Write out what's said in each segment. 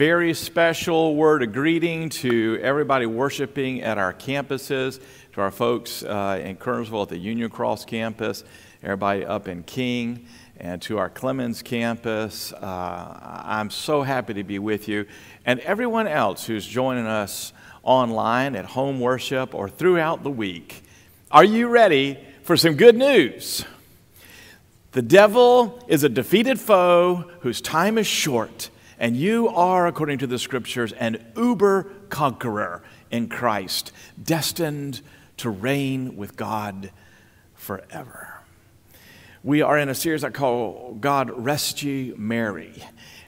very special word of greeting to everybody worshiping at our campuses, to our folks uh, in Kernersville at the Union Cross campus, everybody up in King, and to our Clemmons campus. Uh, I'm so happy to be with you, and everyone else who's joining us online at home worship or throughout the week. Are you ready for some good news? The devil is a defeated foe whose time is short and you are, according to the scriptures, an uber conqueror in Christ, destined to reign with God forever. We are in a series I call God Rest Ye Merry,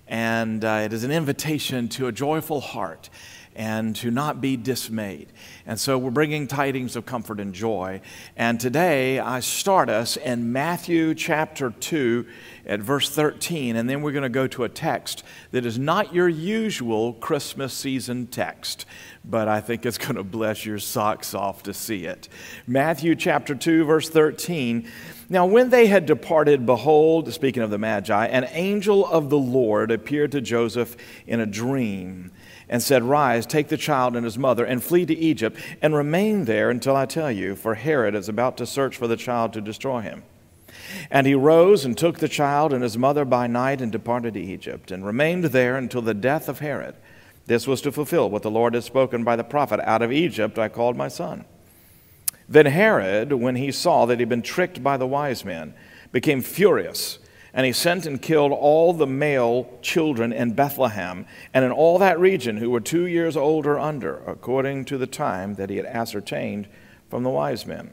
and uh, it is an invitation to a joyful heart and to not be dismayed. And so we're bringing tidings of comfort and joy. And today I start us in Matthew chapter 2 at verse 13, and then we're going to go to a text that is not your usual Christmas season text, but I think it's going to bless your socks off to see it. Matthew chapter 2, verse 13. Now, when they had departed, behold, speaking of the Magi, an angel of the Lord appeared to Joseph in a dream and said, Rise, take the child and his mother, and flee to Egypt, and remain there until I tell you, for Herod is about to search for the child to destroy him. And he rose and took the child and his mother by night and departed to Egypt, and remained there until the death of Herod. This was to fulfill what the Lord had spoken by the prophet Out of Egypt I called my son. Then Herod, when he saw that he had been tricked by the wise men, became furious and he sent and killed all the male children in Bethlehem and in all that region who were two years old or under, according to the time that he had ascertained from the wise men.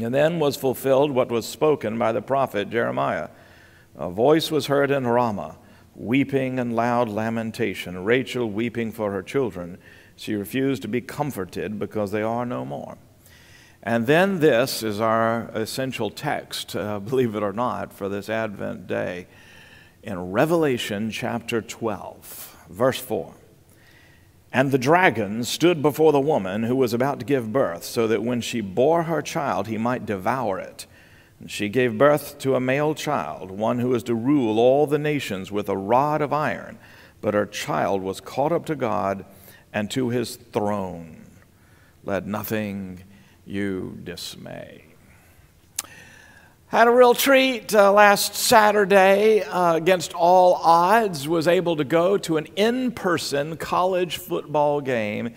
And then was fulfilled what was spoken by the prophet Jeremiah. A voice was heard in Ramah, weeping and loud lamentation, Rachel weeping for her children. She refused to be comforted because they are no more. And then this is our essential text, uh, believe it or not, for this Advent day in Revelation chapter 12, verse 4. And the dragon stood before the woman who was about to give birth, so that when she bore her child, he might devour it. And she gave birth to a male child, one who is to rule all the nations with a rod of iron. But her child was caught up to God and to his throne. Let nothing you dismay. Had a real treat uh, last Saturday uh, against all odds, was able to go to an in person college football game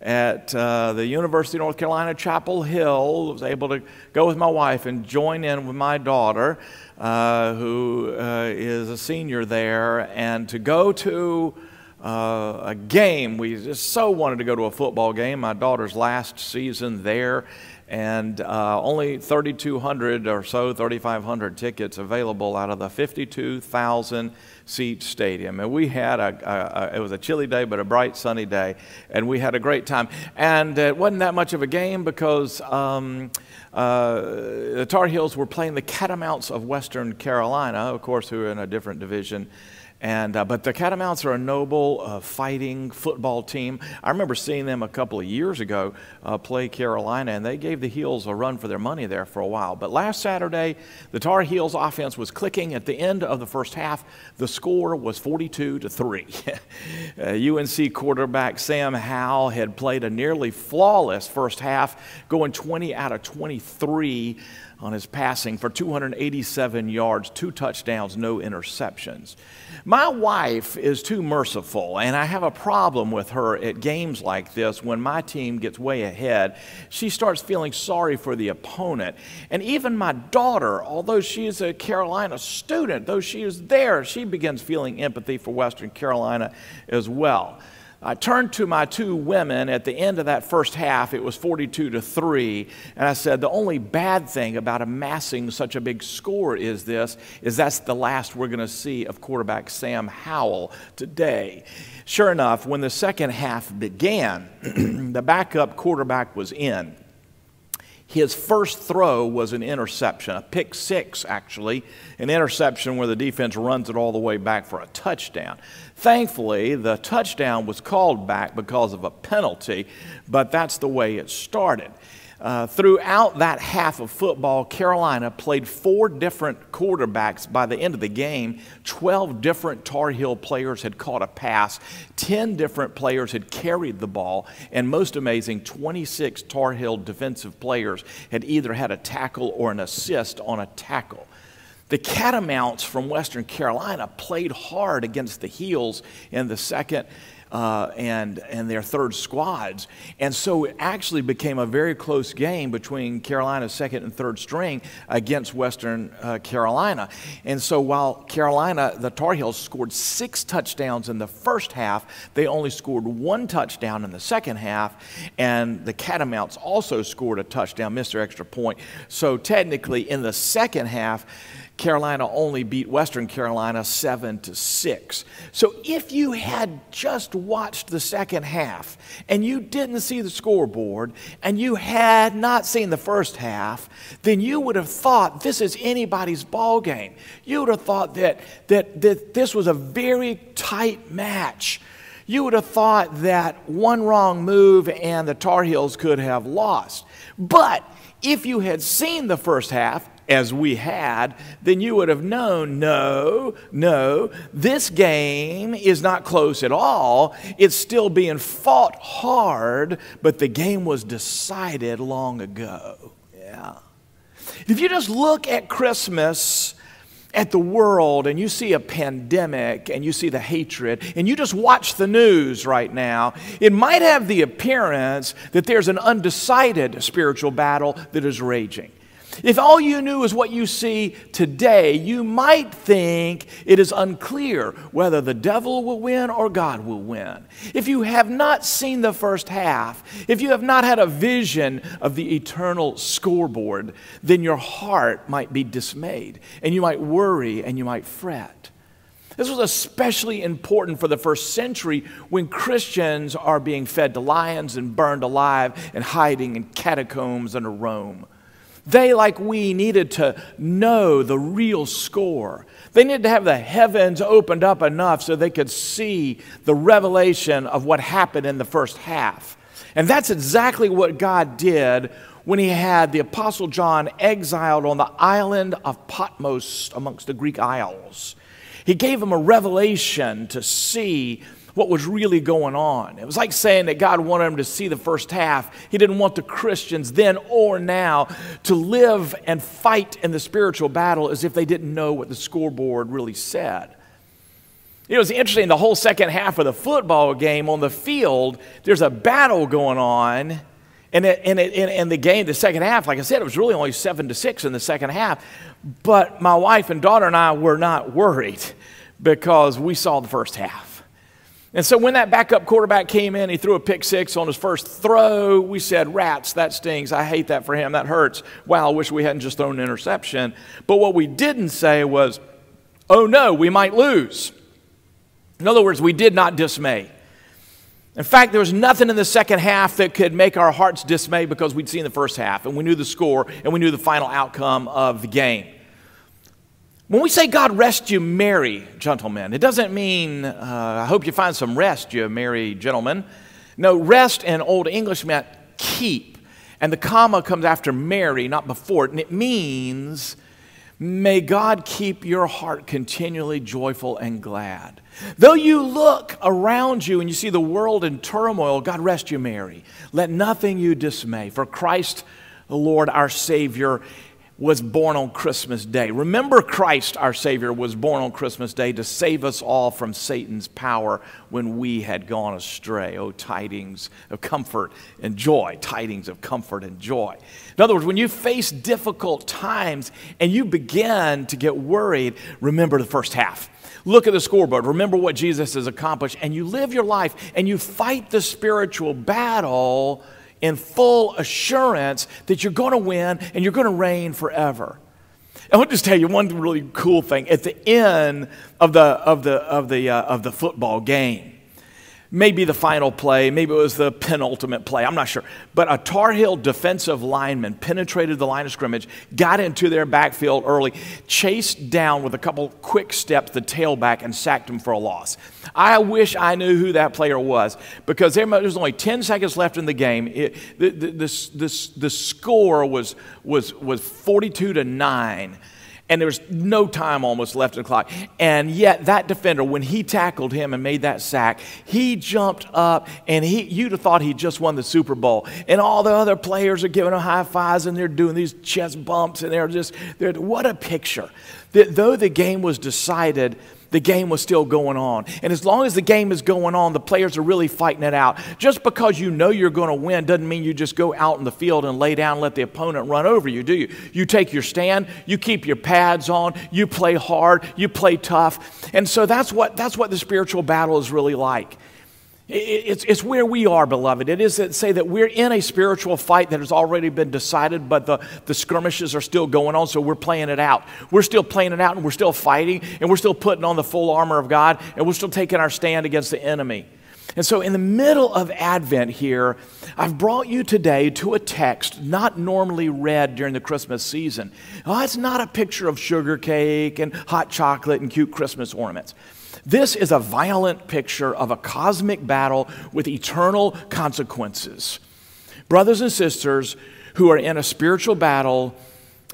at uh, the University of North Carolina, Chapel Hill. Was able to go with my wife and join in with my daughter, uh, who uh, is a senior there, and to go to uh, a game. We just so wanted to go to a football game. My daughter's last season there, and uh, only 3,200 or so, 3,500 tickets available out of the 52,000 seat stadium. And we had a, a, a, it was a chilly day, but a bright sunny day, and we had a great time. And it wasn't that much of a game because um, uh, the Tar Heels were playing the Catamounts of Western Carolina, of course, who are in a different division. And, uh, but the Catamounts are a noble uh, fighting football team. I remember seeing them a couple of years ago uh, play Carolina, and they gave the Heels a run for their money there for a while. But last Saturday, the Tar Heels offense was clicking. At the end of the first half, the score was 42 to 3. UNC uh, quarterback Sam Howell had played a nearly flawless first half, going 20 out of 23 on his passing for 287 yards, two touchdowns, no interceptions. My wife is too merciful, and I have a problem with her at games like this when my team gets way ahead. She starts feeling sorry for the opponent. And even my daughter, although she is a Carolina student, though she is there, she begins feeling empathy for Western Carolina as well. I turned to my two women at the end of that first half. It was 42 to 3. And I said, The only bad thing about amassing such a big score is this, is that's the last we're going to see of quarterback Sam Howell today. Sure enough, when the second half began, the backup quarterback was in. His first throw was an interception, a pick six, actually, an interception where the defense runs it all the way back for a touchdown. Thankfully, the touchdown was called back because of a penalty, but that's the way it started. uh, throughout that half of football, Carolina played four different quarterbacks by the end of the game. 12 different Tar Heel players had caught a pass, 10 different players had carried the ball, and most amazing, 26 Tar Heel defensive players had either had a tackle or an assist on a tackle. The Catamounts from Western Carolina played hard against the Heels in the second uh, and, and their third squads. And so it actually became a very close game between Carolina's second and third string against Western uh, Carolina. And so while Carolina, the Tar Heels, scored six touchdowns in the first half, they only scored one touchdown in the second half. And the Catamounts also scored a touchdown, missed their extra point. So technically, in the second half, Carolina only beat Western Carolina 7 to 6. So if you had just watched the second half and you didn't see the scoreboard and you had not seen the first half, then you would have thought this is anybody's ball game. You would have thought that, that, that this was a very tight match. You would have thought that one wrong move and the Tar Heels could have lost. But if you had seen the first half as we had, then you would have known no, no, this game is not close at all. It's still being fought hard, but the game was decided long ago. Yeah. If you just look at Christmas, at the world and you see a pandemic and you see the hatred and you just watch the news right now, it might have the appearance that there's an undecided spiritual battle that is raging. If all you knew is what you see today, you might think it is unclear whether the devil will win or God will win. If you have not seen the first half, if you have not had a vision of the eternal scoreboard, then your heart might be dismayed and you might worry and you might fret. This was especially important for the first century when Christians are being fed to lions and burned alive and hiding in catacombs under Rome. They, like we, needed to know the real score. They needed to have the heavens opened up enough so they could see the revelation of what happened in the first half. And that's exactly what God did when he had the Apostle John exiled on the island of Patmos amongst the Greek Isles. He gave him a revelation to see what was really going on. It was like saying that God wanted him to see the first half. He didn't want the Christians then or now to live and fight in the spiritual battle as if they didn't know what the scoreboard really said. It was interesting, the whole second half of the football game on the field, there's a battle going on. And, it, and, it, and the game, the second half, like I said, it was really only seven to six in the second half. But my wife and daughter and I were not worried because we saw the first half. And so when that backup quarterback came in, he threw a pick six on his first throw. We said, Rats, that stings. I hate that for him. That hurts. Wow, I wish we hadn't just thrown an interception. But what we didn't say was, Oh no, we might lose. In other words, we did not dismay. In fact, there was nothing in the second half that could make our hearts dismay because we'd seen the first half and we knew the score and we knew the final outcome of the game. When we say God rest you merry, gentlemen, it doesn't mean, uh, I hope you find some rest, you merry gentlemen. No, rest in Old English meant keep. And the comma comes after merry, not before it. And it means, may God keep your heart continually joyful and glad. Though you look around you and you see the world in turmoil, God rest you merry. Let nothing you dismay, for Christ the Lord our Savior was born on Christmas Day. Remember, Christ, our Savior, was born on Christmas Day to save us all from Satan's power when we had gone astray. Oh, tidings of comfort and joy, tidings of comfort and joy. In other words, when you face difficult times and you begin to get worried, remember the first half. Look at the scoreboard. Remember what Jesus has accomplished, and you live your life and you fight the spiritual battle in full assurance that you're going to win and you're going to reign forever. I want to just tell you one really cool thing. At the end of the, of the, of the, uh, of the football game, maybe the final play, maybe it was the penultimate play, I'm not sure. But a Tar Heel defensive lineman penetrated the line of scrimmage, got into their backfield early, chased down with a couple quick steps the tailback, and sacked him for a loss. I wish I knew who that player was because there was only 10 seconds left in the game. It, the, the, the, the, the score was, was, was 42 to 9 and there was no time almost left in the clock. And yet, that defender, when he tackled him and made that sack, he jumped up and he, you'd have thought he just won the Super Bowl. And all the other players are giving him high fives and they're doing these chest bumps and they're just, they're, what a picture. That though the game was decided, the game was still going on. And as long as the game is going on, the players are really fighting it out. Just because you know you're going to win doesn't mean you just go out in the field and lay down and let the opponent run over you, do you? You take your stand, you keep your pads on, you play hard, you play tough. And so that's what, that's what the spiritual battle is really like. It's, it's where we are, beloved. It is to say that we're in a spiritual fight that has already been decided, but the, the skirmishes are still going on, so we're playing it out. We're still playing it out, and we're still fighting, and we're still putting on the full armor of God, and we're still taking our stand against the enemy. And so, in the middle of Advent here, I've brought you today to a text not normally read during the Christmas season. Oh, it's not a picture of sugar cake and hot chocolate and cute Christmas ornaments. This is a violent picture of a cosmic battle with eternal consequences. Brothers and sisters who are in a spiritual battle,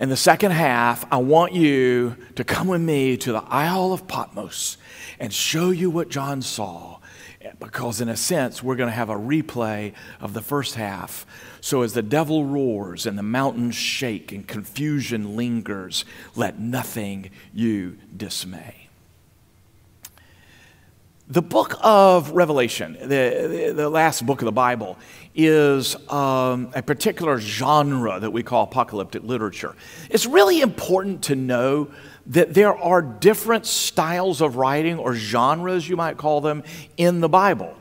in the second half, I want you to come with me to the Isle of Patmos and show you what John saw. Because, in a sense, we're going to have a replay of the first half. So, as the devil roars and the mountains shake and confusion lingers, let nothing you dismay. The book of Revelation, the, the, the, last book of the Bible, is um, a particular genre that we call apocalyptic literature. It's really important to know that there are different styles of writing or genres, you might call them, in the Bible.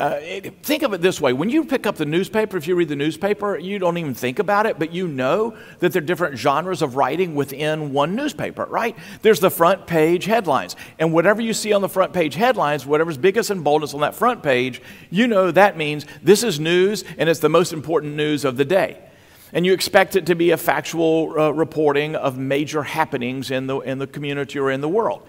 Uh, think of it this way when you pick up the newspaper, if you read the newspaper, you don't even think about it, but you know that there are different genres of writing within one newspaper, right? There's the front page headlines. And whatever you see on the front page headlines, whatever's biggest and boldest on that front page, you know that means this is news and it's the most important news of the day. And you expect it to be a factual uh, reporting of major happenings in the, in the community or in the world.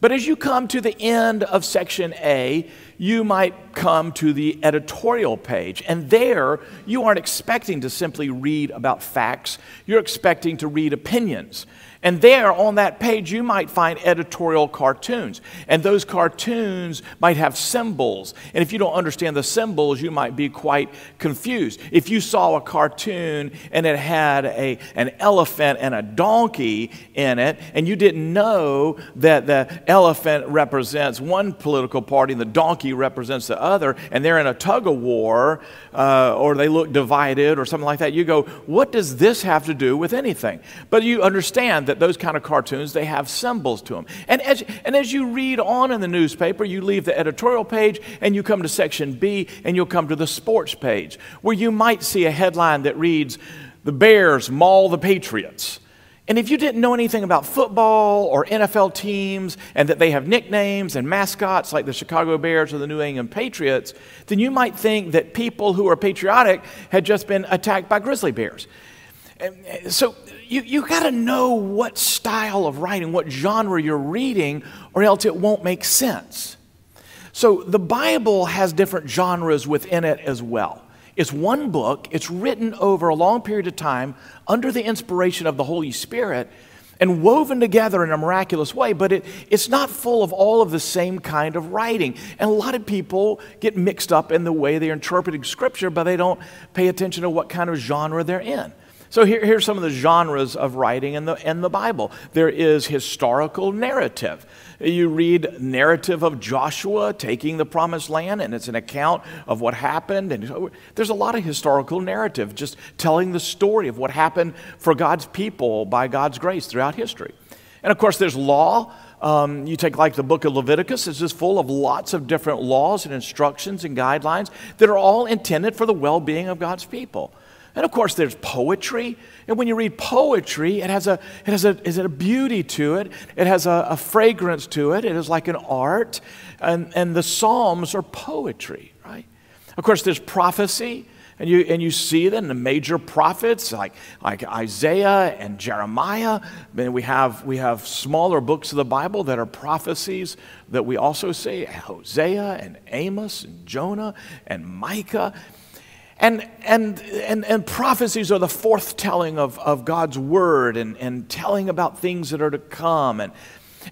But as you come to the end of section A, you might come to the editorial page. And there, you aren't expecting to simply read about facts, you're expecting to read opinions. And there on that page, you might find editorial cartoons. And those cartoons might have symbols. And if you don't understand the symbols, you might be quite confused. If you saw a cartoon and it had a, an elephant and a donkey in it, and you didn't know that the elephant represents one political party and the donkey represents the other, and they're in a tug of war, uh, or they look divided or something like that, you go, what does this have to do with anything? But you understand that those kind of cartoons, they have symbols to them. And as, and as you read on in the newspaper, you leave the editorial page and you come to section B and you'll come to the sports page, where you might see a headline that reads, The Bears maul the Patriots. And if you didn't know anything about football or NFL teams and that they have nicknames and mascots like the Chicago Bears or the New England Patriots, then you might think that people who are patriotic had just been attacked by grizzly bears. So you, you got to know what style of writing, what genre you're reading, or else it won't make sense. So the Bible has different genres within it as well. It's one book, it's written over a long period of time under the inspiration of the Holy Spirit and woven together in a miraculous way, but it, it's not full of all of the same kind of writing. And a lot of people get mixed up in the way they're interpreting Scripture, but they don't pay attention to what kind of genre they're in. So here, here's some of the genres of writing in the, in the Bible. There is historical narrative. You read narrative of Joshua taking the promised land, and it's an account of what happened. And there's a lot of historical narrative, just telling the story of what happened for God's people by God's grace throughout history. And of course, there's law. Um, you take like the book of Leviticus, it's just full of lots of different laws and instructions and guidelines that are all intended for the well being of God's people. And of course, there's poetry. And when you read poetry, it has a, it has a, it a beauty to it, it has a, a fragrance to it, it is like an art. And, and the Psalms are poetry, right? Of course, there's prophecy. And you, and you see that in the major prophets like, like Isaiah and Jeremiah. Then we have, we have smaller books of the Bible that are prophecies that we also see Hosea and Amos and Jonah and Micah. And, and, and, and prophecies are the forthtelling of, of God's word and, and telling about things that are to come. And,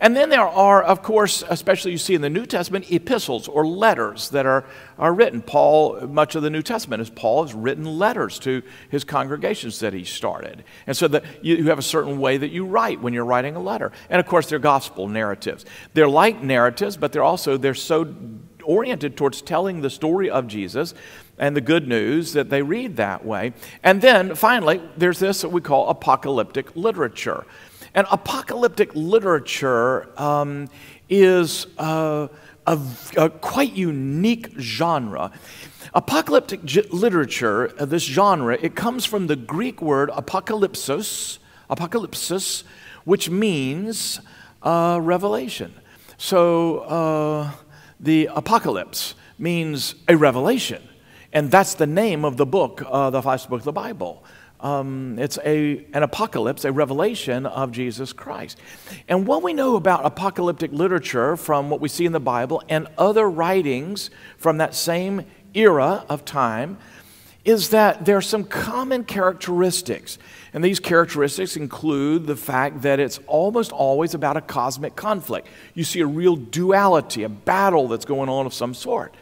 and then there are, of course, especially you see in the New Testament, epistles or letters that are, are written. Paul, much of the New Testament is Paul has written letters to his congregations that he started. And so that you, you have a certain way that you write when you're writing a letter. And of course, they're gospel narratives. They're like narratives, but they're also, they're so oriented towards telling the story of Jesus and the good news that they read that way. And then finally, there's this that we call apocalyptic literature. And apocalyptic literature um, is a, a, a, quite unique genre. Apocalyptic literature, uh, this genre, it comes from the Greek word apocalypsos, apocalypsis, which means uh, revelation. So uh, the apocalypse means a revelation. And that's the name of the book, uh, the last book of the Bible. Um, it's a, an apocalypse, a revelation of Jesus Christ. And what we know about apocalyptic literature from what we see in the Bible and other writings from that same era of time is that there are some common characteristics. And these characteristics include the fact that it's almost always about a cosmic conflict. You see a real duality, a battle that's going on of some sort.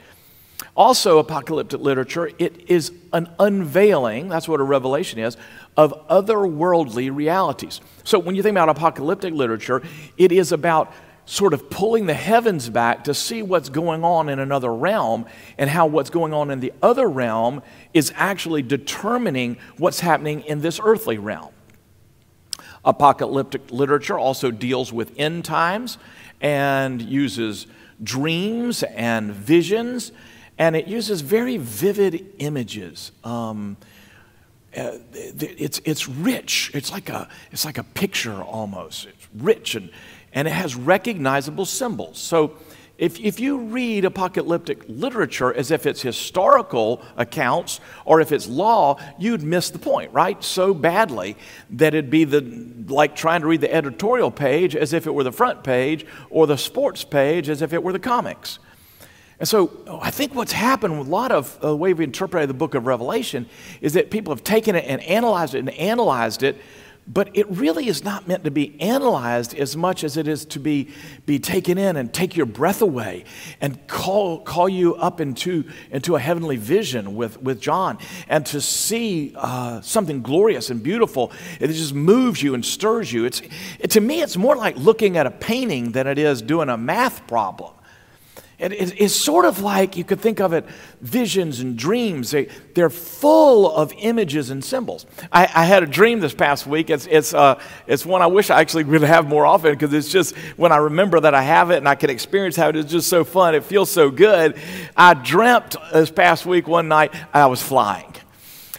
Also, apocalyptic literature, it is an unveiling, that's what a revelation is, of otherworldly realities. So when you think about apocalyptic literature, it is about sort of pulling the heavens back to see what's going on in another realm and how what's going on in the other realm is actually determining what's happening in this earthly realm. Apocalyptic literature also deals with end times and uses dreams and visions and it uses very vivid images. Um, uh, it's, it's rich. It's like, a, it's like a picture almost. It's rich and, and it has recognizable symbols. So if, if you read apocalyptic literature as if it's historical accounts or if it's law, you'd miss the point, right? So badly that it'd be the, like trying to read the editorial page as if it were the front page or the sports page as if it were the comics. And so I think what's happened with a lot of the way we interpreted the book of Revelation is that people have taken it and analyzed it and analyzed it, but it really is not meant to be analyzed as much as it is to be, be taken in and take your breath away and call, call you up into, into a heavenly vision with, with John and to see uh, something glorious and beautiful. It just moves you and stirs you. It's, it, to me, it's more like looking at a painting than it is doing a math problem. It's sort of like you could think of it visions and dreams. They, they're full of images and symbols. I, I had a dream this past week. It's, it's, uh, it's one I wish I actually would have more often because it's just when I remember that I have it and I can experience how it is just so fun. It feels so good. I dreamt this past week one night I was flying.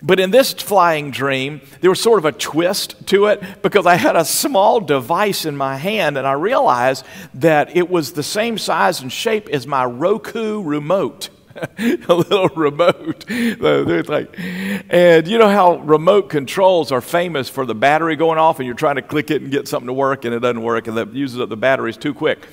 But in this flying dream, there was sort of a twist to it because I had a small device in my hand and I realized that it was the same size and shape as my Roku remote. a little remote. and you know how remote controls are famous for the battery going off and you're trying to click it and get something to work and it doesn't work and it uses up the batteries too quick.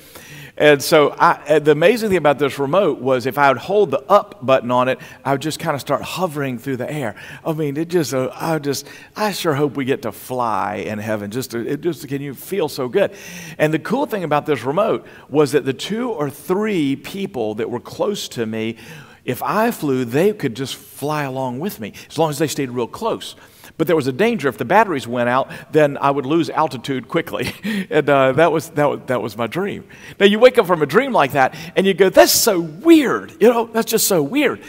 And so I, the amazing thing about this remote was if I would hold the up button on it, I would just kind of start hovering through the air. I mean, it just, uh, I just, I sure hope we get to fly in heaven. Just, to, it just, can you feel so good? And the cool thing about this remote was that the two or three people that were close to me, if I flew, they could just fly along with me as long as they stayed real close. But there was a danger if the batteries went out, then I would lose altitude quickly. and uh, that, was, that, was, that was my dream. Now, you wake up from a dream like that and you go, that's so weird. You know, that's just so weird.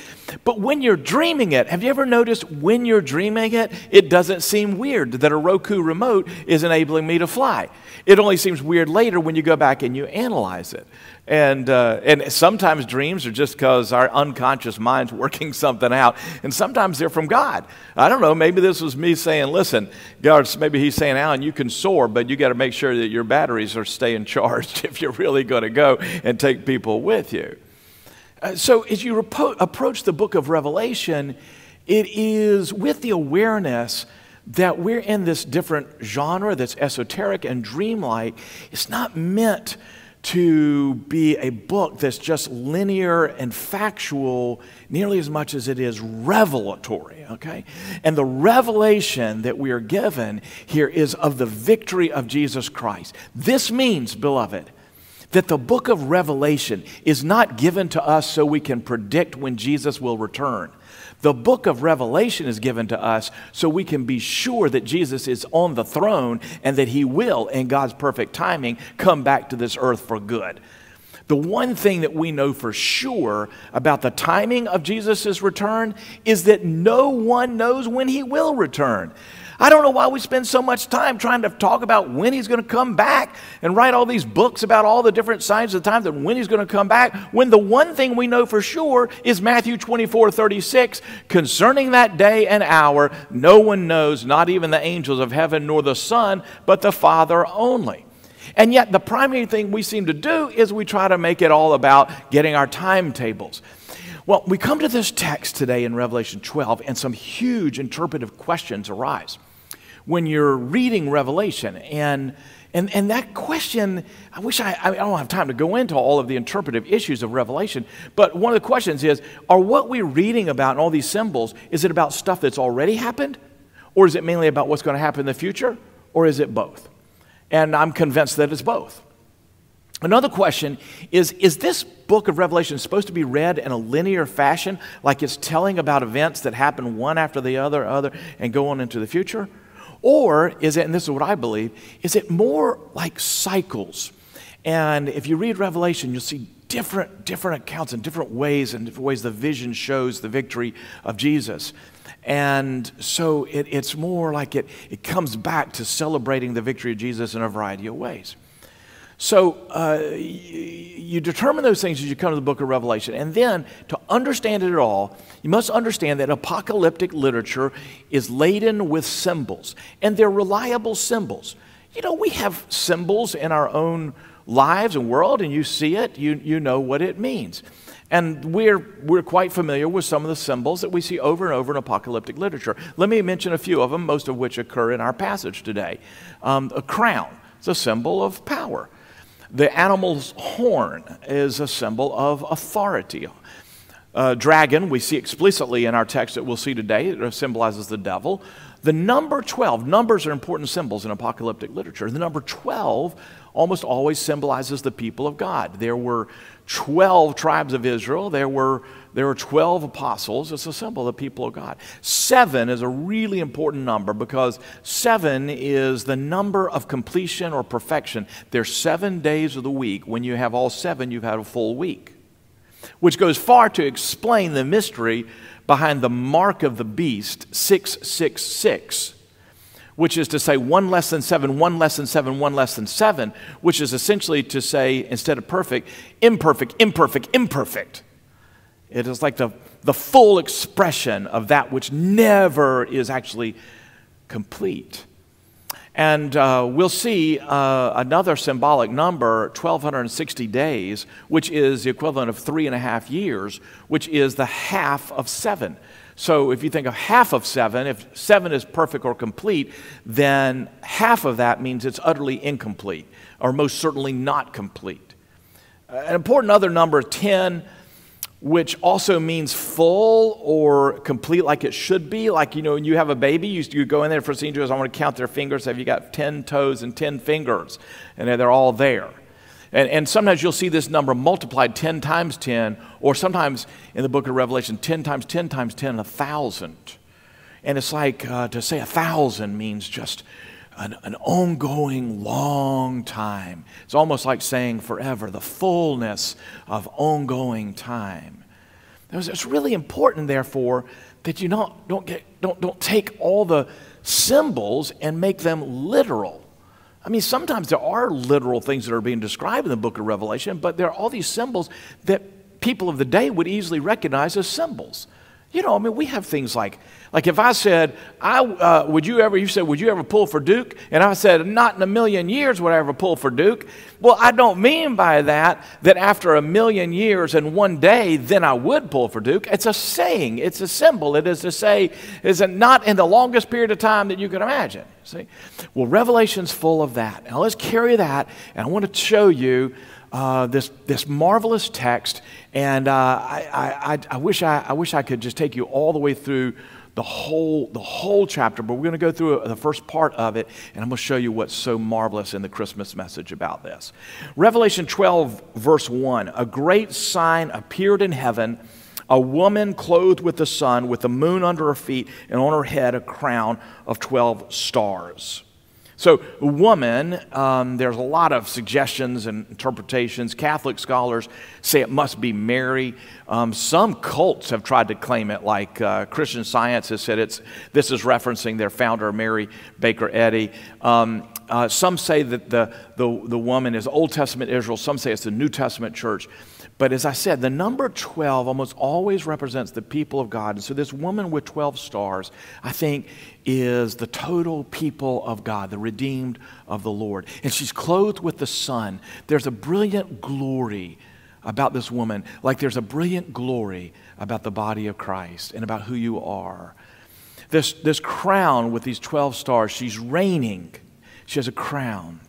But when you're dreaming it, have you ever noticed when you're dreaming it, it doesn't seem weird that a Roku remote is enabling me to fly? It only seems weird later when you go back and you analyze it. And, uh, and sometimes dreams are just because our unconscious mind's working something out. And sometimes they're from God. I don't know, maybe this was me saying, listen, God, maybe he's saying, Alan, you can soar, but you got to make sure that your batteries are staying charged if you're really going to go and take people with you. Uh, so as you approach the book of Revelation, it is with the awareness that we're in this different genre that's esoteric and dreamlike. It's not meant to be a book that's just linear and factual nearly as much as it is revelatory, okay? And the revelation that we are given here is of the victory of Jesus Christ. This means, beloved, that the book of Revelation is not given to us so we can predict when Jesus will return. The book of Revelation is given to us so we can be sure that Jesus is on the throne and that he will, in God's perfect timing, come back to this earth for good. The one thing that we know for sure about the timing of Jesus' return is that no one knows when he will return. I don't know why we spend so much time trying to talk about when he's going to come back and write all these books about all the different signs of the time that when he's going to come back, when the one thing we know for sure is Matthew 24 36. Concerning that day and hour, no one knows, not even the angels of heaven nor the Son, but the Father only. And yet, the primary thing we seem to do is we try to make it all about getting our timetables. Well, we come to this text today in Revelation 12, and some huge interpretive questions arise when you're reading Revelation. And, and, and that question, I wish I, I don't have time to go into all of the interpretive issues of Revelation, but one of the questions is are what we're reading about in all these symbols, is it about stuff that's already happened? Or is it mainly about what's going to happen in the future? Or is it both? And I'm convinced that it's both. Another question is Is this book of Revelation supposed to be read in a linear fashion, like it's telling about events that happen one after the other, other, and go on into the future? Or is it, and this is what I believe, is it more like cycles? And if you read Revelation, you'll see different, different accounts in different ways and different ways the vision shows the victory of Jesus. And so it, it's more like it, it comes back to celebrating the victory of Jesus in a variety of ways. So uh, you determine those things as you come to the book of Revelation. And then to understand it all, you must understand that apocalyptic literature is laden with symbols, and they're reliable symbols. You know, we have symbols in our own lives and world, and you see it, you, you know what it means. And we're, we're quite familiar with some of the symbols that we see over and over in apocalyptic literature. Let me mention a few of them, most of which occur in our passage today. Um, a crown, it's a symbol of power. The animal's horn is a symbol of authority. Uh, dragon, we see explicitly in our text that we'll see today, it symbolizes the devil. The number 12, numbers are important symbols in apocalyptic literature. The number 12 almost always symbolizes the people of God. There were 12 tribes of Israel, there were there are 12 apostles. It's a symbol of the people of God. Seven is a really important number because seven is the number of completion or perfection. There's seven days of the week. When you have all seven, you've had a full week, which goes far to explain the mystery behind the mark of the beast, 666 which is to say one less than seven, one less than seven, one less than seven, which is essentially to say, instead of perfect, imperfect, imperfect, imperfect. It is like the, the full expression of that which never is actually complete. And uh, we'll see uh, another symbolic number, 1,260 days, which is the equivalent of three and a half years, which is the half of seven. So if you think of half of seven, if seven is perfect or complete, then half of that means it's utterly incomplete, or most certainly not complete. An important other number, 10, which also means full or complete like it should be. Like, you know, when you have a baby, you, you go in there for procedures, I want to count their fingers. Have you got 10 toes and 10 fingers? And they're all there. And, and sometimes you'll see this number multiplied 10 times 10, or sometimes in the book of Revelation, 10 times 10 times 10, a thousand. And it's like uh, to say a thousand means just an, an ongoing long time. It's almost like saying forever, the fullness of ongoing time. It's really important, therefore, that you not, don't, get, don't, don't take all the symbols and make them literal. I mean, sometimes there are literal things that are being described in the book of Revelation, but there are all these symbols that people of the day would easily recognize as symbols. You know, I mean, we have things like, like if I said, I, uh, would you ever, you said, would you ever pull for Duke? And I said, not in a million years would I ever pull for Duke. Well, I don't mean by that that after a million years and one day, then I would pull for Duke. It's a saying, it's a symbol. It is to say, is it not in the longest period of time that you can imagine? See? Well, Revelation's full of that. Now let's carry that, and I want to show you uh, this, this marvelous text. And uh, I, I, I, wish I, I wish I could just take you all the way through the whole, the whole chapter, but we're going to go through the first part of it, and I'm going to show you what's so marvelous in the Christmas message about this. Revelation 12, verse 1 A great sign appeared in heaven a woman clothed with the sun, with the moon under her feet, and on her head a crown of 12 stars. So, woman, um, there's a lot of suggestions and interpretations. Catholic scholars say it must be Mary. Um, some cults have tried to claim it, like uh, Christian Science has said it's, this is referencing their founder, Mary Baker Eddy. Um, uh, some say that the, the, the woman is Old Testament Israel, some say it's the New Testament church. But as I said, the number 12 almost always represents the people of God. And so this woman with 12 stars, I think, is the total people of God, the redeemed of the Lord. And she's clothed with the sun. There's a brilliant glory about this woman, like there's a brilliant glory about the body of Christ and about who you are. This, this crown with these 12 stars, she's reigning. She has a crown.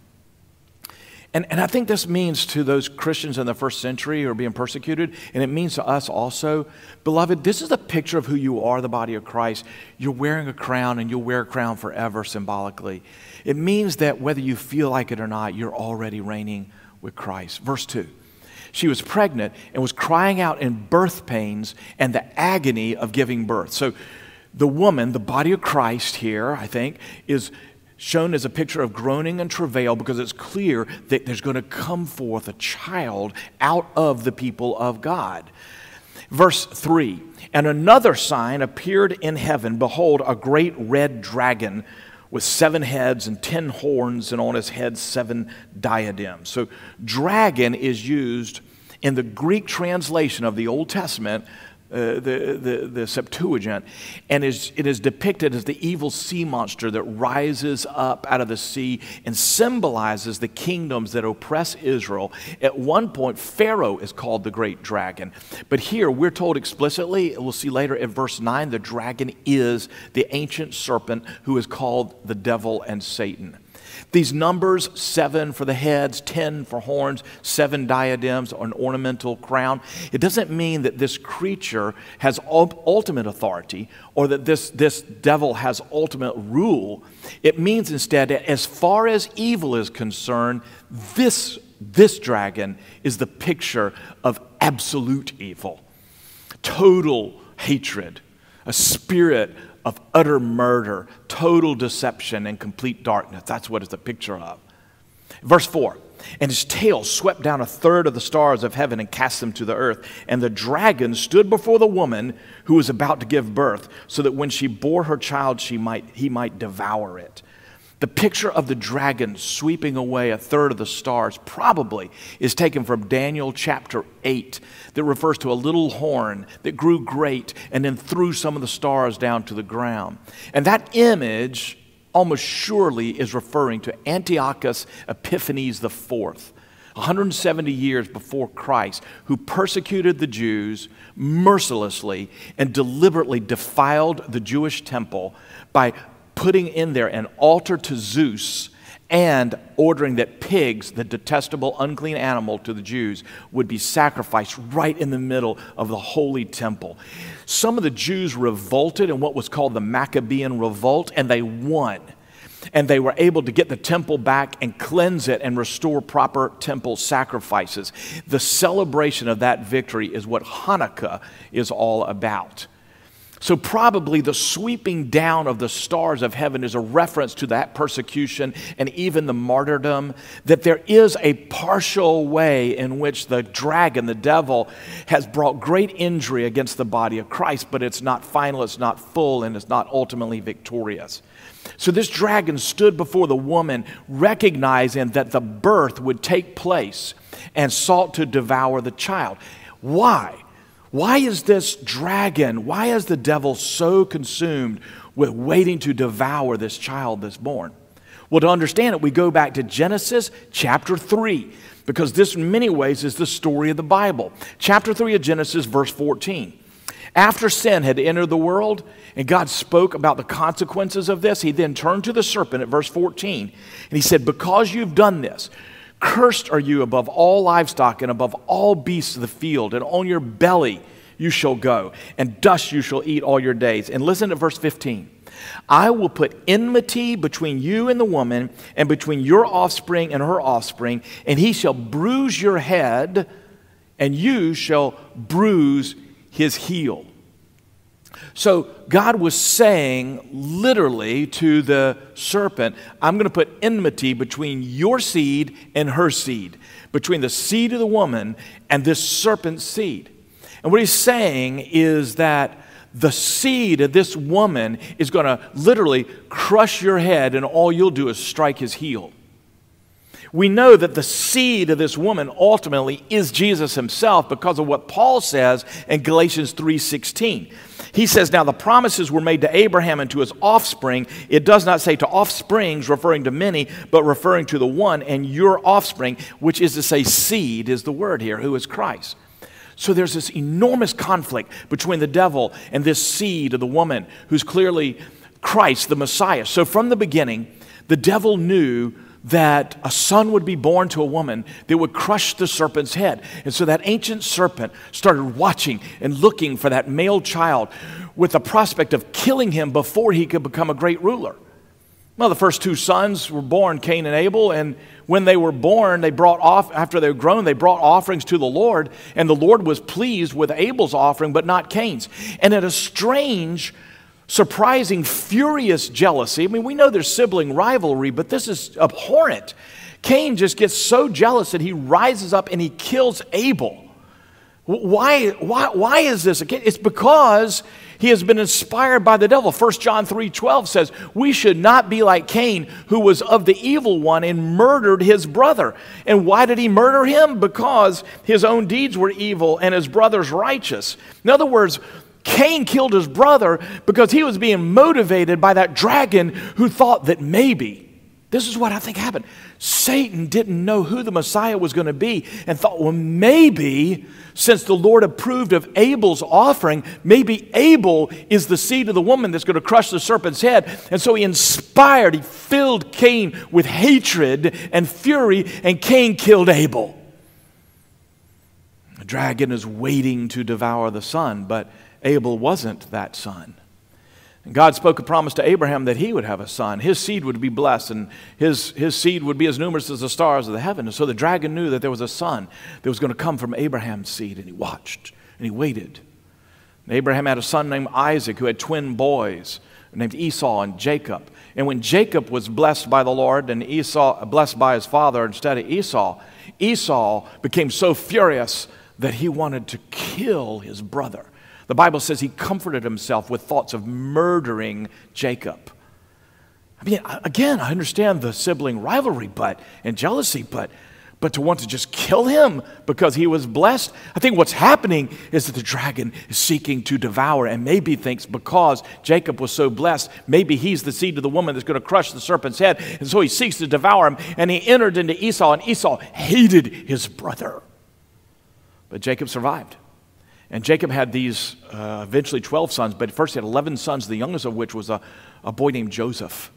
And, and I think this means to those Christians in the first century who are being persecuted, and it means to us also, beloved, this is a picture of who you are, the body of Christ. You're wearing a crown, and you'll wear a crown forever symbolically. It means that whether you feel like it or not, you're already reigning with Christ. Verse 2 She was pregnant and was crying out in birth pains and the agony of giving birth. So, the woman, the body of Christ here, I think, is shown as a picture of groaning and travail because it's clear that there's going to come forth a child out of the people of God. Verse 3 And another sign appeared in heaven. Behold, a great red dragon with seven heads and ten horns, and on his head seven diadems. So, dragon is used in the Greek translation of the Old Testament uh, the, the, the Septuagint, and is, it is depicted as the evil sea monster that rises up out of the sea and symbolizes the kingdoms that oppress Israel. At one point, Pharaoh is called the great dragon. But here, we're told explicitly, we'll see later in verse 9, the dragon is the ancient serpent who is called the devil and Satan. These numbers, seven for the heads, ten for horns, seven diadems, or an ornamental crown, it doesn't mean that this creature has ultimate authority or that this, this devil has ultimate rule. It means instead that as far as evil is concerned, this, this dragon is the picture of absolute evil, total hatred, a spirit of utter murder, total deception, and complete darkness. That's what it's a picture of. Verse 4 And his tail swept down a third of the stars of heaven and cast them to the earth. And the dragon stood before the woman who was about to give birth, so that when she bore her child, she might, he might devour it. The picture of the dragon sweeping away a third of the stars probably is taken from Daniel chapter 8, that refers to a little horn that grew great and then threw some of the stars down to the ground. And that image almost surely is referring to Antiochus Epiphanes IV. 170 years before Christ, who persecuted the Jews mercilessly and deliberately defiled the Jewish temple by putting in there an altar to Zeus and ordering that pigs, the detestable unclean animal to the Jews, would be sacrificed right in the middle of the holy temple. Some of the Jews revolted in what was called the Maccabean Revolt, and they won. And they were able to get the temple back and cleanse it and restore proper temple sacrifices. The celebration of that victory is what Hanukkah is all about. So, probably the sweeping down of the stars of heaven is a reference to that persecution and even the martyrdom. That there is a partial way in which the dragon, the devil, has brought great injury against the body of Christ, but it's not final, it's not full, and it's not ultimately victorious. So, this dragon stood before the woman, recognizing that the birth would take place and sought to devour the child. Why? Why is this dragon, why is the devil so consumed with waiting to devour this child that's born? Well, to understand it, we go back to Genesis chapter 3, because this, in many ways, is the story of the Bible. Chapter 3 of Genesis, verse 14. After sin had entered the world, and God spoke about the consequences of this, he then turned to the serpent at verse 14, and he said, Because you've done this, Cursed are you above all livestock and above all beasts of the field, and on your belly you shall go, and dust you shall eat all your days. And listen to verse 15. I will put enmity between you and the woman, and between your offspring and her offspring, and he shall bruise your head, and you shall bruise his heel. So God was saying literally to the serpent, I'm going to put enmity between your seed and her seed, between the seed of the woman and this serpent's seed. And what he's saying is that the seed of this woman is going to literally crush your head, and all you'll do is strike his heel. We know that the seed of this woman ultimately is Jesus himself because of what Paul says in Galatians 3:16. He says, Now the promises were made to Abraham and to his offspring. It does not say to offsprings, referring to many, but referring to the one and your offspring, which is to say, seed is the word here, who is Christ. So there's this enormous conflict between the devil and this seed of the woman who's clearly Christ, the Messiah. So from the beginning, the devil knew that a son would be born to a woman that would crush the serpent's head. And so that ancient serpent started watching and looking for that male child with the prospect of killing him before he could become a great ruler. Well, the first two sons were born, Cain and Abel, and when they were born, they brought off, after they were grown, they brought offerings to the Lord, and the Lord was pleased with Abel's offering, but not Cain's. And in a strange surprising, furious jealousy. I mean, we know there's sibling rivalry, but this is abhorrent. Cain just gets so jealous that he rises up and he kills Abel. Why, why, why is this? It's because he has been inspired by the devil. 1 John 3 12 says, We should not be like Cain, who was of the evil one and murdered his brother. And why did he murder him? Because his own deeds were evil and his brother's righteous. In other words, Cain killed his brother because he was being motivated by that dragon who thought that maybe, this is what I think happened. Satan didn't know who the Messiah was going to be and thought, well, maybe since the Lord approved of Abel's offering, maybe Abel is the seed of the woman that's going to crush the serpent's head. And so he inspired, he filled Cain with hatred and fury, and Cain killed Abel. The dragon is waiting to devour the son, but Abel wasn't that son. God spoke a promise to Abraham that he would have a son. His seed would be blessed, and his, his seed would be as numerous as the stars of the heaven. And so the dragon knew that there was a son that was going to come from Abraham's seed, and he watched and he waited. And Abraham had a son named Isaac who had twin boys named Esau and Jacob. And when Jacob was blessed by the Lord and Esau blessed by his father instead of Esau, Esau became so furious that he wanted to kill his brother. The Bible says he comforted himself with thoughts of murdering Jacob. I mean, again, I understand the sibling rivalry but, and jealousy, but, but to want to just kill him because he was blessed, I think what's happening is that the dragon is seeking to devour and maybe thinks because Jacob was so blessed, maybe he's the seed of the woman that's going to crush the serpent's head. And so he seeks to devour him. And he entered into Esau, and Esau hated his brother. But Jacob survived. And Jacob had these uh, eventually 12 sons, but first he had 11 sons, the youngest of which was a, a boy named Joseph.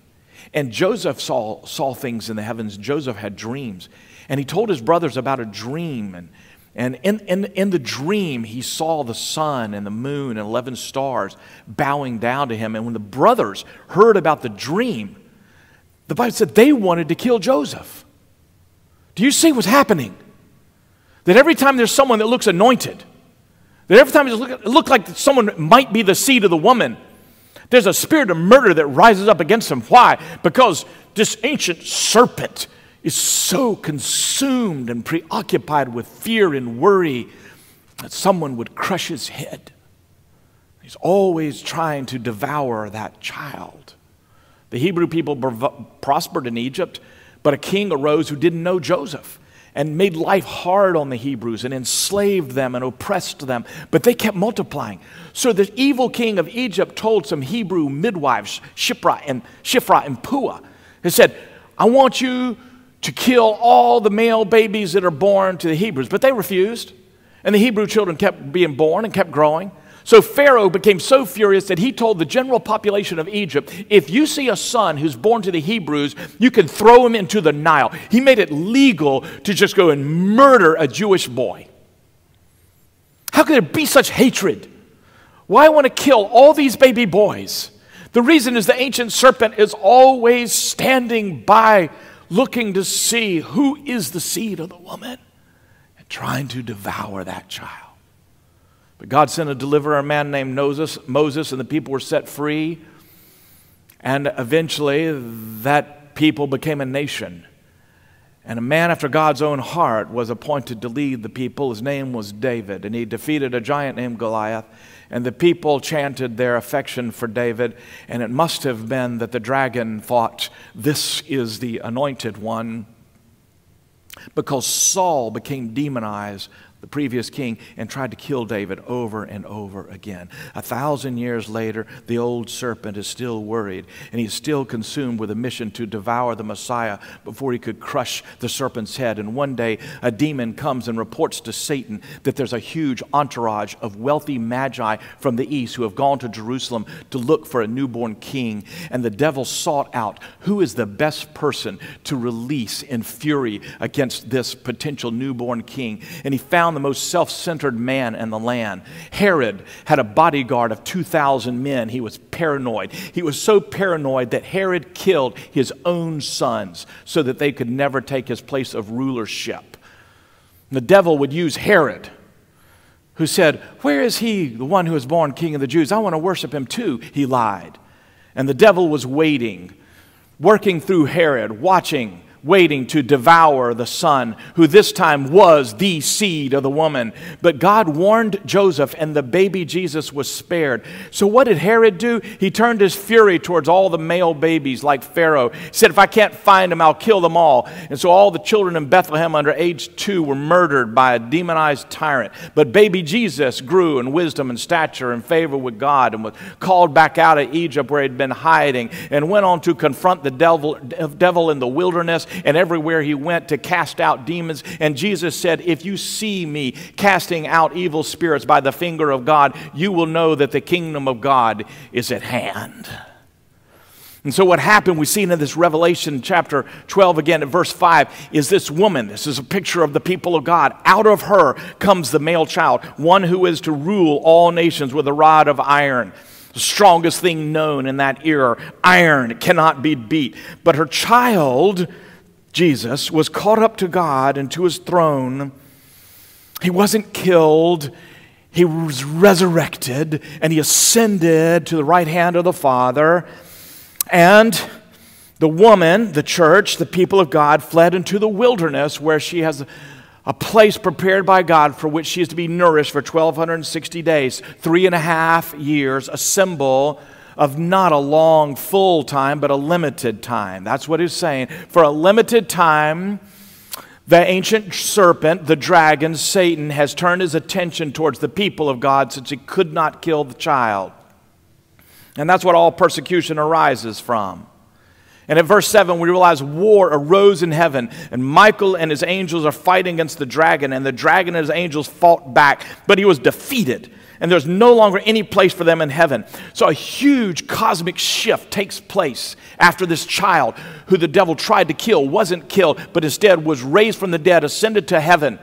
And Joseph saw, saw things in the heavens. Joseph had dreams. And he told his brothers about a dream. And, and in, in, in the dream, he saw the sun and the moon and 11 stars bowing down to him. And when the brothers heard about the dream, the Bible said they wanted to kill Joseph. Do you see what's happening? That every time there's someone that looks anointed, That every time it looked, it looked like someone might be the seed of the woman, there's a spirit of murder that rises up against them. Why? Because this ancient serpent is so consumed and preoccupied with fear and worry that someone would crush his head. He's always trying to devour that child. The Hebrew people prospered in Egypt, but a king arose who didn't know Joseph and made life hard on the Hebrews and enslaved them and oppressed them, but they kept multiplying. So the evil king of Egypt told some Hebrew midwives, Shiphrah and Shiphrah and Puah, he said, I want you to kill all the male babies that are born to the Hebrews. But they refused. And the Hebrew children kept being born and kept growing. So Pharaoh became so furious that he told the general population of Egypt if you see a son who's born to the Hebrews, you can throw him into the Nile. He made it legal to just go and murder a Jewish boy. How could there be such hatred? Why want to kill all these baby boys? The reason is the ancient serpent is always standing by looking to see who is the seed of the woman and trying to devour that child. But God sent a deliverer, a man named Moses, Moses, and the people were set free. And eventually, that people became a nation. And a man after God's own heart was appointed to lead the people. His name was David, and he defeated a giant named Goliath. And the people chanted their affection for David, and it must have been that the dragon thought, This is the anointed one, because Saul became demonized the previous king, and tried to kill David over and over again. A thousand years later, the old serpent is still worried, and he's still consumed with a mission to devour the Messiah before he could crush the serpent's head. And one day, a demon comes and reports to Satan that there's a huge entourage of wealthy magi from the east who have gone to Jerusalem to look for a newborn king. And the devil sought out who is the best person to release in fury against this potential newborn king. And he found found the most self centered man in the land. Herod had a bodyguard of 2,000 men. He was paranoid. He was so paranoid that Herod killed his own sons so that they could never take his place of rulership. The devil would use Herod who said, Where is he, the one who was born king of the Jews? I want to worship him too. He lied. And the devil was waiting, working through Herod, watching waiting to devour the son, who this time was the seed of the woman. But God warned Joseph, and the baby Jesus was spared. So, what did Herod do? He turned his fury towards all the male babies, like Pharaoh. He said, If I can't find them, I'll kill them all. And so, all the children in Bethlehem under age two were murdered by a demonized tyrant. But baby Jesus grew in wisdom and stature and favor with God and was called back out of Egypt where he'd been hiding and went on to confront the devil, devil in the wilderness and everywhere he went to cast out demons. And Jesus said, If you see me casting out evil spirits by the finger of God, you will know that the kingdom of God is at hand. And so, what happened, we see in this Revelation chapter 12 again at verse 5, is this woman. This is a picture of the people of God. Out of her comes the male child, one who is to rule all nations with a rod of iron the strongest thing known in that era. Iron cannot be beat. But her child Jesus, was caught up to God and to his throne. He wasn't killed, he was resurrected, and he ascended to the right hand of the Father. And the woman, the church, the people of God, fled into the wilderness where she has a place prepared by God for which she is to be nourished for 1,260 days, three and a half years, a symbol of not a long, full time, but a limited time. That's what he's saying. For a limited time, the ancient serpent, the dragon, Satan, has turned his attention towards the people of God since he could not kill the child. And that's what all persecution arises from. And at verse 7, we realize war arose in heaven, and Michael and his angels are fighting against the dragon, and the dragon and his angels fought back, but he was defeated and there's no longer any place for them in heaven. So a huge cosmic shift takes place after this child who the devil tried to kill wasn't killed, but instead was raised from the dead, ascended to heaven.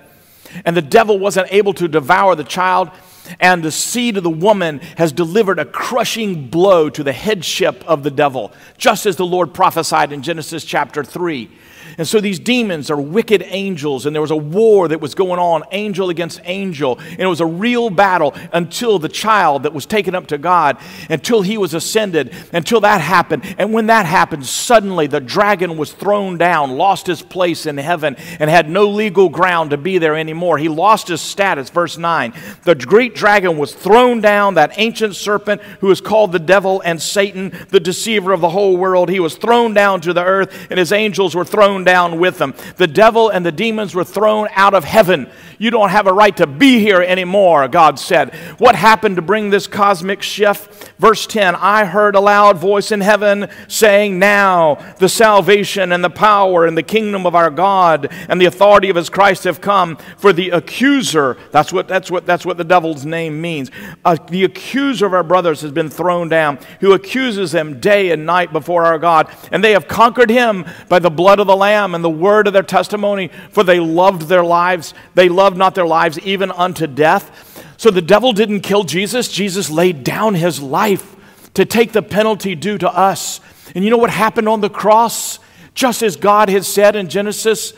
And the devil wasn't able to devour the child, and the seed of the woman has delivered a crushing blow to the headship of the devil, just as the Lord prophesied in Genesis chapter 3. And so these demons are wicked angels, and there was a war that was going on, angel against angel. And it was a real battle until the child that was taken up to God, until he was ascended, until that happened. And when that happened, suddenly the dragon was thrown down, lost his place in heaven, and had no legal ground to be there anymore. He lost his status. Verse 9 The great dragon was thrown down, that ancient serpent who is called the devil and Satan, the deceiver of the whole world. He was thrown down to the earth, and his angels were thrown down with them. The devil and the demons were thrown out of heaven. You don't have a right to be here anymore, God said. What happened to bring this cosmic shift? Verse 10 I heard a loud voice in heaven saying, Now the salvation and the power and the kingdom of our God and the authority of his Christ have come. For the accuser, that's what, that's what, that's what the devil's name means, uh, the accuser of our brothers has been thrown down, who accuses them day and night before our God. And they have conquered him by the blood of the Lamb and the word of their testimony, for they loved their lives. They loved not their lives even unto death. So the devil didn't kill Jesus, Jesus laid down his life to take the penalty due to us. And you know what happened on the cross? Just as God had said in Genesis,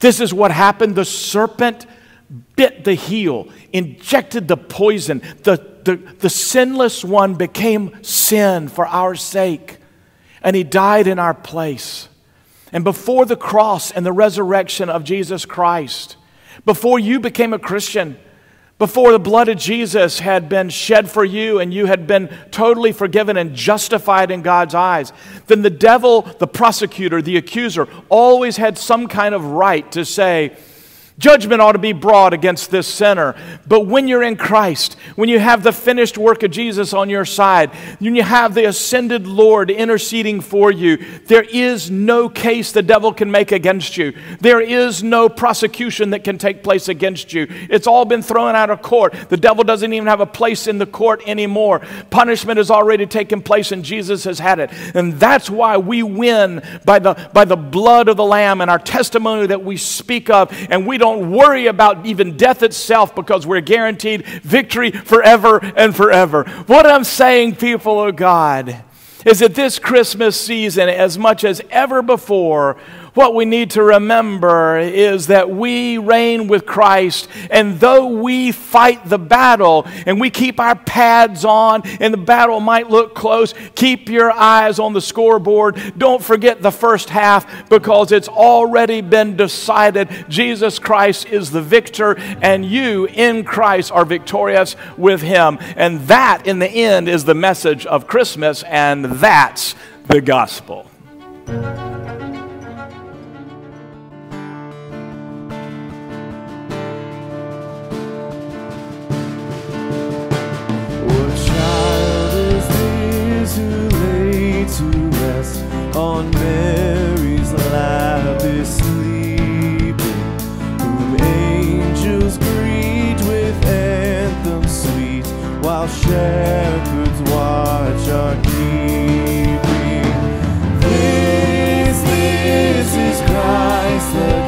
this is what happened. The serpent bit the heel, injected the poison. The, the, the sinless one became sin for our sake, and he died in our place. And before the cross and the resurrection of Jesus Christ, before you became a Christian, before the blood of Jesus had been shed for you and you had been totally forgiven and justified in God's eyes, then the devil, the prosecutor, the accuser, always had some kind of right to say, Judgment ought to be brought against this sinner. But when you're in Christ, when you have the finished work of Jesus on your side, when you have the ascended Lord interceding for you, there is no case the devil can make against you. There is no prosecution that can take place against you. It's all been thrown out of court. The devil doesn't even have a place in the court anymore. Punishment has already taken place and Jesus has had it. And that's why we win by the, by the blood of the Lamb and our testimony that we speak of. And we don't don't worry about even death itself because we're guaranteed victory forever and forever. What I'm saying, people of God, is that this Christmas season, as much as ever before, what we need to remember is that we reign with Christ, and though we fight the battle and we keep our pads on, and the battle might look close, keep your eyes on the scoreboard. Don't forget the first half because it's already been decided. Jesus Christ is the victor, and you in Christ are victorious with Him. And that, in the end, is the message of Christmas, and that's the gospel. On Mary's lap is sleeping, whom angels greet with anthems sweet, while shepherds watch are keeping. This, this is Christ the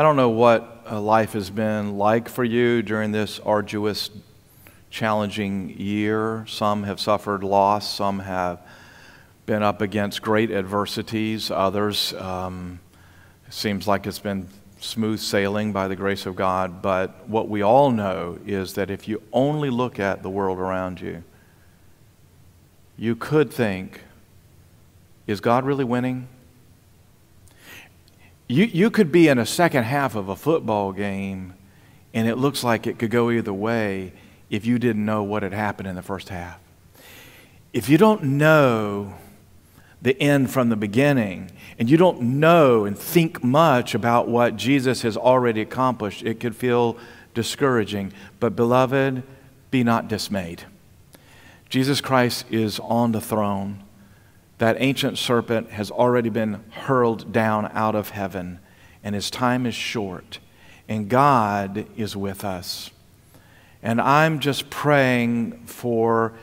I don't know what uh, life has been like for you during this arduous, challenging year. Some have suffered loss, some have been up against great adversities, others, um, seems like it's been smooth sailing by the grace of God. But what we all know is that if you only look at the world around you, you could think, is God really winning? You, you could be in a second half of a football game and it looks like it could go either way if you didn't know what had happened in the first half. If you don't know the end from the beginning and you don't know and think much about what Jesus has already accomplished, it could feel discouraging. But, beloved, be not dismayed. Jesus Christ is on the throne that ancient serpent has already been hurled down out of heaven, and his time is short, and God is with us. And I'm just praying for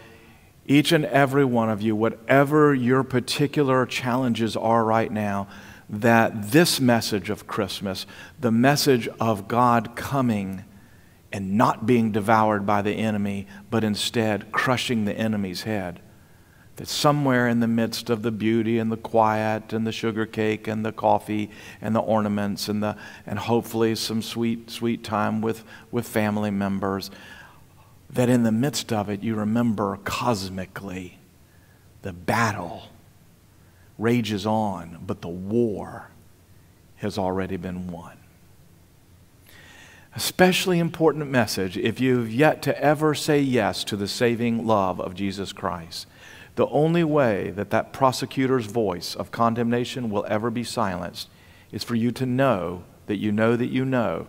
each and every one of you, whatever your particular challenges are right now, that this message of Christmas, the message of God coming and not being devoured by the enemy, but instead crushing the enemy's head, that somewhere in the midst of the beauty and the quiet and the sugar cake and the coffee and the ornaments and, the, and hopefully some sweet, sweet time with, with family members, that in the midst of it you remember cosmically the battle rages on, but the war has already been won. Especially important message if you've yet to ever say yes to the saving love of Jesus Christ the only way that that prosecutor's voice of condemnation will ever be silenced is for you to know that you know that you know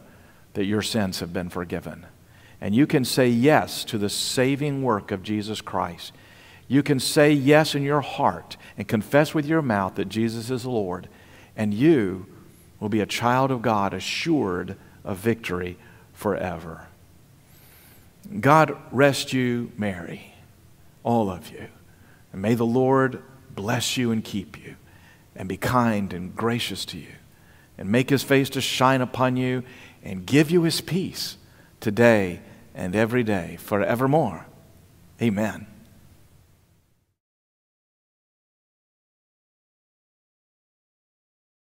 that your sins have been forgiven. And you can say yes to the saving work of Jesus Christ. You can say yes in your heart and confess with your mouth that Jesus is Lord, and you will be a child of God assured of victory forever. God rest you, merry, all of you. And may the Lord bless you and keep you, and be kind and gracious to you, and make his face to shine upon you, and give you his peace today and every day, forevermore. Amen.